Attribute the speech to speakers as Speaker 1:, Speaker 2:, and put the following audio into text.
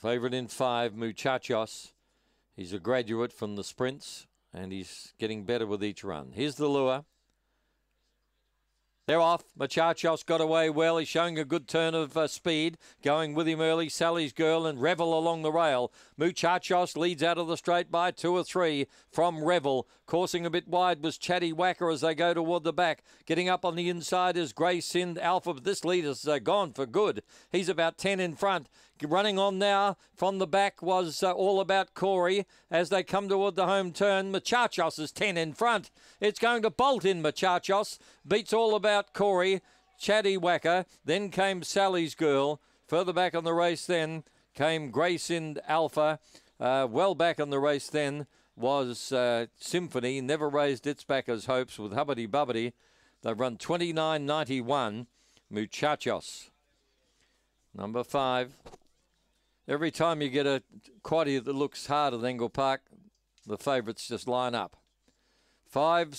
Speaker 1: Favourite in five, Muchachos. He's a graduate from the sprints and he's getting better with each run. Here's the lure. They're off. Muchachos got away well. He's showing a good turn of uh, speed. Going with him early, Sally's Girl and Revel along the rail. Muchachos leads out of the straight by two or three from Revel. Coursing a bit wide was Chatty Whacker as they go toward the back. Getting up on the inside is Grey Sind Alpha, this leader's uh, gone for good. He's about 10 in front. Running on now from the back was uh, all about Corey as they come toward the home turn. Muchachos is 10 in front. It's going to bolt in Muchachos. Beats all about Corey. Chatty Whacker. Then came Sally's Girl. Further back on the race then came Grace in Alpha. Uh, well back on the race then was uh, Symphony. Never raised its backers' hopes with Hubbity Bubbity. They've run 29.91. Muchachos. Number five. Every time you get a quaddy that looks harder than Angle Park, the favourites just line up. Five.